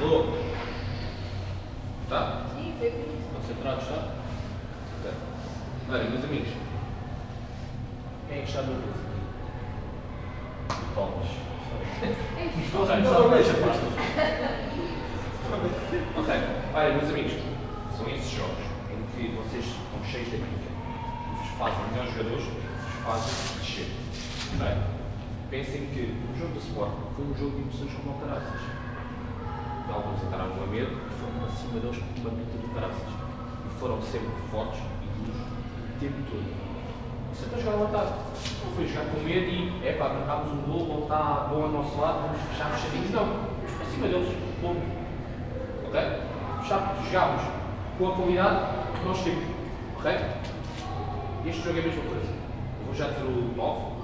Alô? Tá? Sim, foi por isso. Concentrados, tá? Ok. Olha, meus amigos. Quem é que está no grupo? Palmas. Ok. Olha, meus amigos, são esses jogos em que vocês estão cheios de pica vos fazem melhores jogadores vos fazem descer. Ok? Pensem que o jogo do Sport foi um jogo de emoções como o caraças. Alguns entraram no medo e foram acima deles com uma luta do caraças. E foram sempre fortes e duros o tempo todo. Isso é para jogar ao ataque. Não foi jogar com medo e, é pá, marcámos um gol, não está bom ao nosso lado, vamos fechar fechadinhos. Não. Vamos para cima deles. Ponto. Ok? Jogámos com a qualidade que nós temos. Ok? Este jogo é a mesma coisa. Eu vou já ter o 9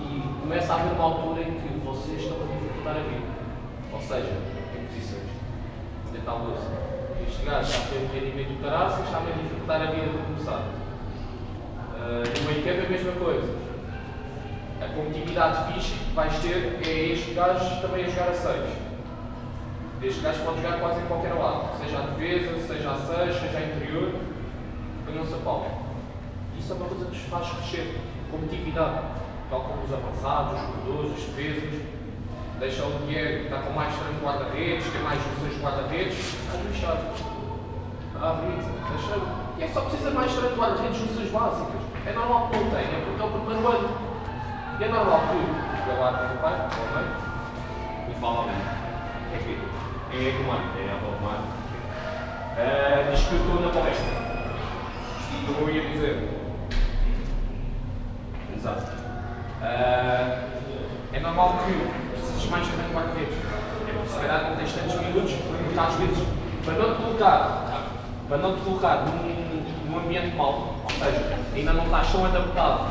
e começa a haver uma altura em que vocês estão a dificultar a vida. Ou seja, em posições. Tentar luz. Este gajo já tem um rendimento do caraças, está a dificultar a vida para começar. Uh, no meio campo é a mesma coisa. A competitividade fixe que vais ter é este gajo também a jogar a 6. Este gajo pode jogar quase em qualquer lado, seja a defesa, seja a 6, seja a interior, ponham-se a pau. Isso é uma coisa que nos faz crescer. Competitividade tal como os avançados, os corredores, os defesas, deixa o Diego está com mais de guarda-redes, tem mais funções de guarda-redes, está lixado. Ah, bonito, deixa E é só precisa mais de guarda-redes, funções básicas. É normal que não tenha, porque é o primeiro ano. E é normal que o tem o pai, o mãe, e fala menos. É que é humano, é a avó. Uh, diz que eu estou na palestra. Isto que eu ia dizer. Exato. Uh, é normal que mais de de guarda-redes. É porque se calhar não tens tantos minutos, porque às vezes, para não te colocar, para não te colocar num, num ambiente mau, ou seja, ainda não estás tão adaptado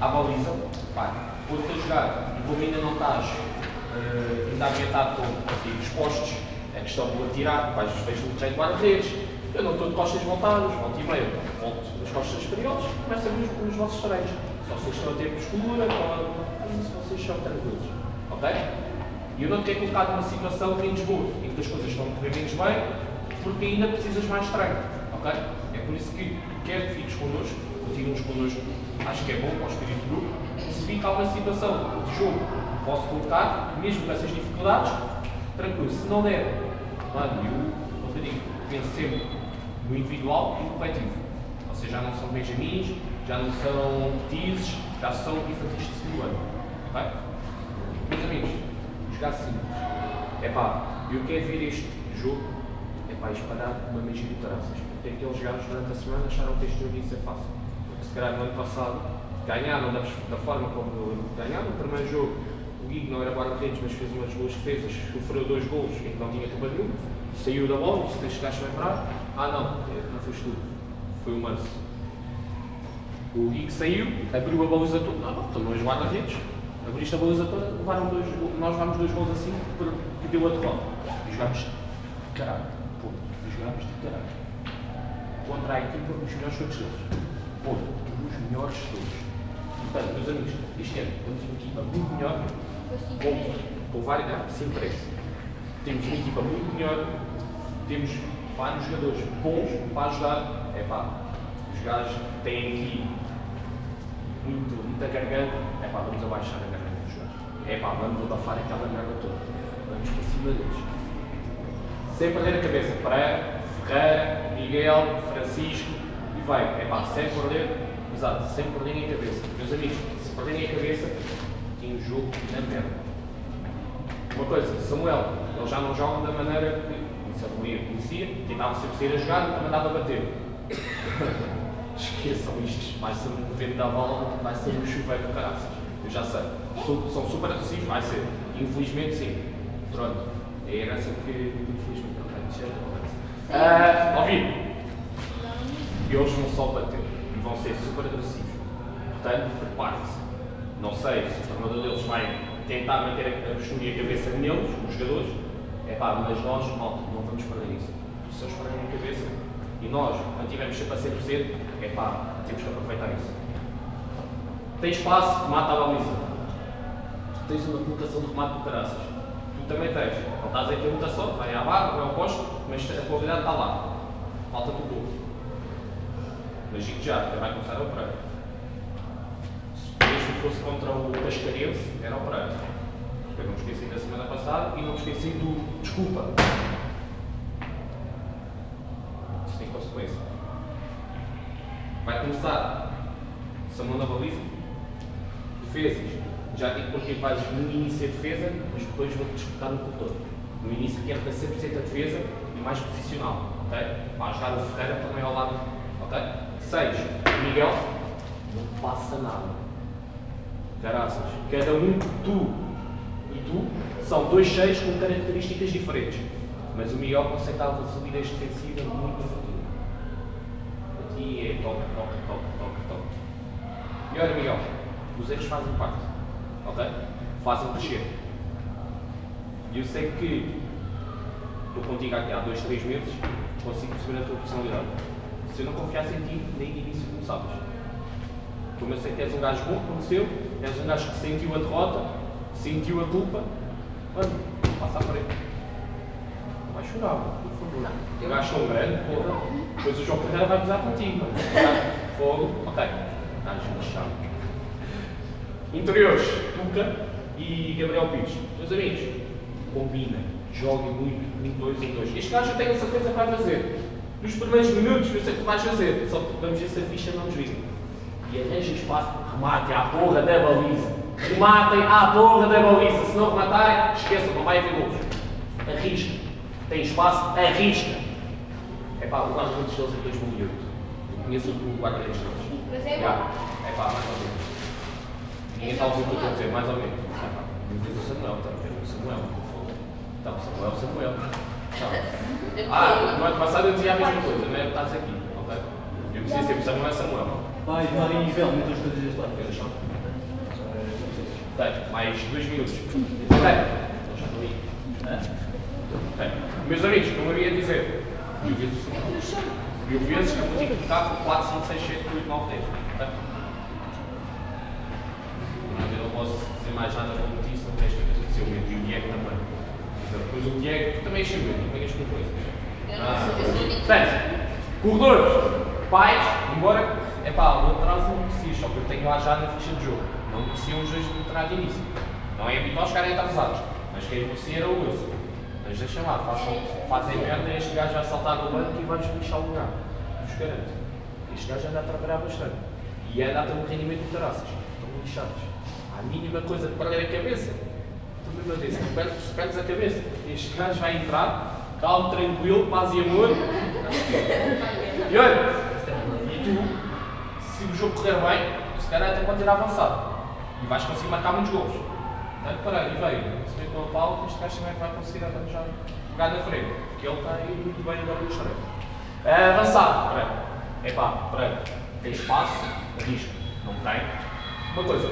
à baliza, pá, por-te a jogar e como ainda não estás uh, ainda ambientado com artigos postos, é questão de atirar, vais fez um treino de guarda-redes, eu não estou de costas voltadas, volta e meia, volto das costas superiores, começo a ver os vossos treinos. Se vocês estão a ter postura, se vocês são tranquilos. Ok? E eu não te tenho colocado numa situação menos boa, em que as coisas estão a correr menos bem, porque ainda precisas mais treino. Ok? É por isso que quero que fiques connosco, continues connosco, acho que é bom para o espírito do grupo. Se fica alguma situação de jogo, posso colocar, mesmo com essas dificuldades, tranquilo. Se não der, mano, eu, como te digo, penso sempre no individual e no coletivo. Vocês já não são benjamins, já não são teases, já são infantis de segundo ano. Ok? Meus amigos, É pá, eu quero ver este jogo, é pá, disparar uma magia de traças. Porque aqueles gajos durante a semana acharam que este jogo ia ser fácil. Porque se calhar no ano passado ganharam da, da forma como ganharam. No primeiro jogo, o Guigo não era guarda-redes, mas fez umas boas defesas, sofreu dois gols que não tinha culpa nenhuma. Saiu da bola, se chegaste a lembrar, ah não, não foste tu, foi o Manso o Gui saiu, abriu a baliza toda. Não, não, estão dois guarda-redes. A baliza toda, levaram dois, nós levámos dois gols assim, que deu a derrota. E jogámos de caralho. Pô, e jogámos de caralho. Contra a equipa, os melhores todos deles. Pô, os melhores todos. Portanto, meus amigos, este ano temos uma equipa muito melhor, com, com várias. Ah, sempre é Temos uma equipa muito melhor, temos vários jogadores bons para ajudar. É pá, os gajos têm aqui muito, muita garganta, é pá, vamos abaixar a garganta dos. É pá, vamos abafar aquela merda toda. Vamos para cima deles. Sem perder a cabeça. Pereira, Ferreira, Miguel, Francisco e vai. É pá, sem perder, exato, sem perderem a cabeça. Meus amigos, se perderem a cabeça, tem o jogo na merda. Uma coisa, Samuel, eles já não jogam da maneira que Samuel conhecia, tentava sempre sair a jogar, nunca mandava bater. esqueçam isto, vai ser um vento da bola, vai ser um chuveiro do caraças. Eu já sei. São super agressivos, vai ser. Infelizmente, sim. Pronto. É a herança que, infelizmente, não tem. Deixa eu uh, Ouvi? E eles vão só bater. E vão ser super agressivos. Portanto, prepare-se. Não sei se o treinador deles vai tentar manter a postura e a cabeça neles, os jogadores. É pá, mas nós, malta, não vamos perder isso. Se eles perderem a cabeça, e nós mantivemos sempre a 100%, é pá, temos que aproveitar isso. Tem espaço, mata a baliza. Tu tens uma colocação de remate do caraças. Tu também tens. Não estás aí a sorte, vai à barra, vai ao posto, mas a qualidade está lá. Falta do pouco. Mas digo já, até vai começar a operar. Se mesmo fosse contra o Cascarense, era operar. Eu não me esqueci da semana passada e não me esqueci do desculpa. Isso tem consequência. Vai começar. Samão na baliza. Defesas. Já digo porque fazes no início a defesa, mas depois vou disputar no corredor. No início quero ter 100% a defesa e mais posicional. Ok? Vai jogar o Ferreira também ao lado. Ok? 6. Miguel. Não passa nada. Caraças. Cada um, tu e tu, são dois seis com características diferentes. Mas o Miguel consegue dar uma solidez defensiva muito futura. Aqui é toque, toque, toque, toque, toque. E olha, Miguel, os erros fazem parte. Ok? Fazem crescer. E eu sei que estou contigo aqui há dois, três meses, consigo perceber a tua personalidade. Se eu não confiasse em ti, nem de início começavas. Como eu sei que és um gajo bom, conheceu, és um gajo que sentiu a derrota, sentiu a culpa, mano, passa à frente. Não vais chorar, por favor. Eu gajo tão grande, porra. Depois o João Carreira vai pisar contigo, mano. Fogo, ok. Estás relaxado. Interiores, Tuca e Gabriel Pires. Meus amigos, combina, joguem muito, muito dois em dois. Este gajo eu tenho a certeza que vai fazer. Nos primeiros minutos eu sei que vais fazer, só que vamos ver se a ficha não desvia. E arranja espaço, remate à porra da baliza. Rematem à porra da baliza. Se não rematarem, esqueçam, não vai haver gols. Arrisca. Tem espaço, arrisca. É pá, o guarda-redes deles é 2008. Eu conheço o guarda-redes deles. Mas é Já. bom. É pá, menos. Ninguém está a ouvir o que eu estou a dizer, mais ou menos. É não diz o Samuel, está a ver o Samuel. Está o Samuel, o Samuel. Tá. Ah, no ano passado eu dizia a mesma coisa, não é? Estás aqui, ok? Eu dizia sempre Samuel, Samuel. Vai, Marinho e Bel, muitas coisas deste lado. Tem, mais dois minutos. Estou aí. Ok. Meus amigos, como eu ia dizer, mil vezes o Samuel. Mil vezes que eu vou ter que ficar por 4, 5, 6, 7, 8, 9, 10. Mais nada como disse, não tens que acontecer o meu e o Diego também. Depois o Diego, tu também chegou, não venhas com coisas. Eu não sou- eu sou única. Portanto, corredores, pais, embora, é pá, o atraso não merecia, só que eu tenho lá já na ficha de jogo. Não mereciam os dois de entrar de início. Não é habitual chegarem atrasados, mas quem merecia era o Wilson. Mas deixa lá, façam, fazem merda, este gajo vai saltar do banco e vai-vos lixar o lugar. Vos garanto. Este gajo anda a trabalhar bastante. E anda a ter um rendimento de taraças. Estão lixados. A mínima coisa de perder a cabeça. Tu mesmo a dizer, se perdes, perdes a cabeça, este gajo vai entrar, calmo, tranquilo, paz e amor. E olha, e tu, se o jogo correr bem, se calhar até pode ter avançado. E vais conseguir marcar muitos gols. Portanto, peraí, e veio, se vem com a Paulo, este gajo também vai conseguir arranjar jogar na frente. Porque ele está aí muito bem agora no estreio. É, avançado, peraí. Epá, peraí. Tem espaço, arrisca. Não tem. Uma coisa,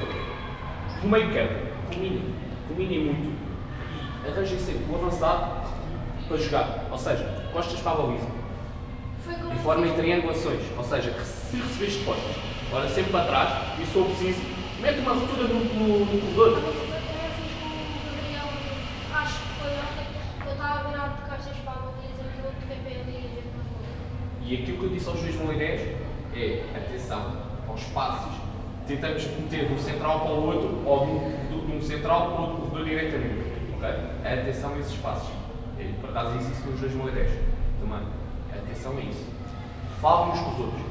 no meio campo, combinem, combinem muito e arranjem sempre o avançado para jogar. Ou seja, costas para a baliza. E formem triangulações. Ou seja, se recebeste costas, olha sempre para trás e for preciso, mete uma ruptura no, no, no corredor. E. E aquilo que eu disse aos juízes Molinés é atenção aos passos. Tentamos meter de um central para o outro ou de um, de um central para o outro corredor diretamente. ok? Atenção a esses passos. É, Por acaso disse isso nos juízes Molinés também. Atenção a isso. Falem uns com os outros.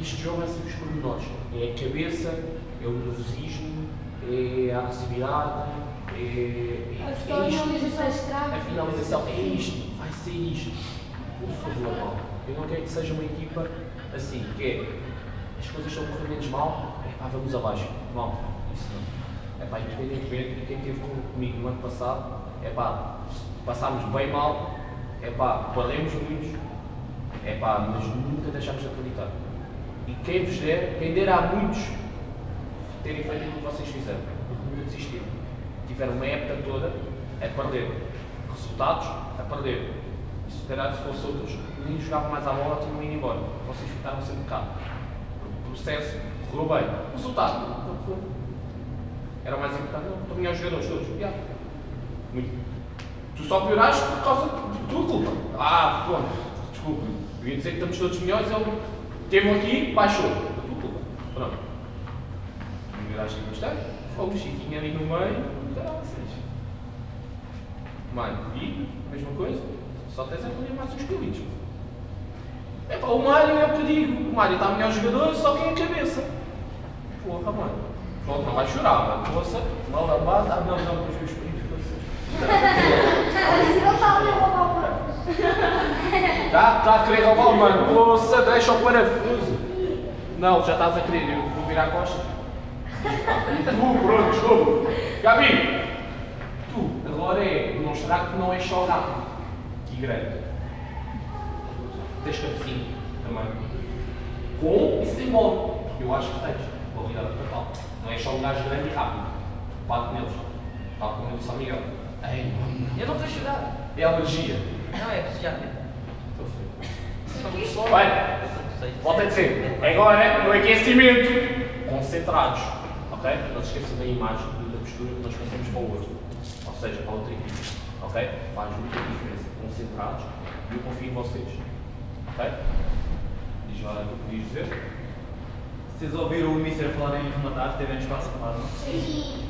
Este jogo é assim os pormenores. É a cabeça, é o nervosismo, é a agressividade, é, é, A é isto. A finalização é isto, vai ser isto. Por favor, mal. Eu não quero que seja uma equipa assim, que é as coisas estão correndo mal, pá, vamos abaixo. Mal, isso não. É pá, independentemente de quem esteve com- comigo no ano passado, é pá, passámos bem mal, é pá, perdemos muitos, é pá, mas nunca deixámos de acreditar. E quem vos der, quem der a muitos terem feito aquilo que vocês fizeram, porque nunca desistiram. Tiveram uma época toda a perder resultados, a perder. E se calhar se fosse outros, nem jogavam mais à bola, tinham ido embora. Vocês ficaram sempre cá. Processo correu bem. O resultado. Era mais importante, não. Os jogadores todos. Yeah. Muito. Tu só pioraste por causa de tua culpa. Ah, pronto, desculpa. Eu ia dizer que estamos todos melhores, ele teve aqui, baixou. Por tua culpa. Pronto. Tu melhoraste bastante. Fogo, o Chiquinho ali no meio, graças. Mano, e, mesma coisa, só tens a colher mais uns quilos. É pá, o Mário é o que eu digo. O Mário está melhor jogador, só quem é a cabeça. Porra, mano. Pronto, não vai chorar, mano. Poça, mal da base. Ah, não, não, depois os primos, o parafuso. Tá, tá a querer roubar, mano. Poça, deixa o parafuso. Não, já estás a querer, eu vou virar a costa. Tu, pronto, desculpa. Gabi, tu, agora é demonstrar que não és só rápido e grande. Tens cabecinha também. Com e sem bola. Eu acho que tens. Qualidade total. Não és só um gajo grande e rápido. Bate neles. Tal como eu disse ao Miguel. Ei. Eu não estou a chorar. É alergia. Não, é já. Estou. Bem, volta a dizer, agora no aquecimento, concentrados, ok? Não se esqueça da imagem e da postura que nós passamos para o outro, ou seja, para outra equipe, ok? Faz muita diferença, concentrados e eu confio em vocês, ok? Diz lá o que podias dizer. Vocês ouviram o Mister falar em rematar? Teve espaço para não? Sim.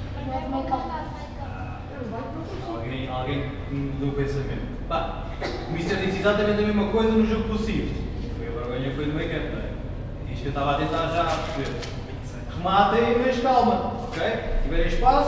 Alguém, alguém mudou o pensamento. Pá, o Mister disse exatamente a mesma coisa no jogo possível. Foi a vergonha foi do meio campo, não é? Isto que eu estava a tentar já perceber. Rematem, mas calma, ok? Tiverem espaço,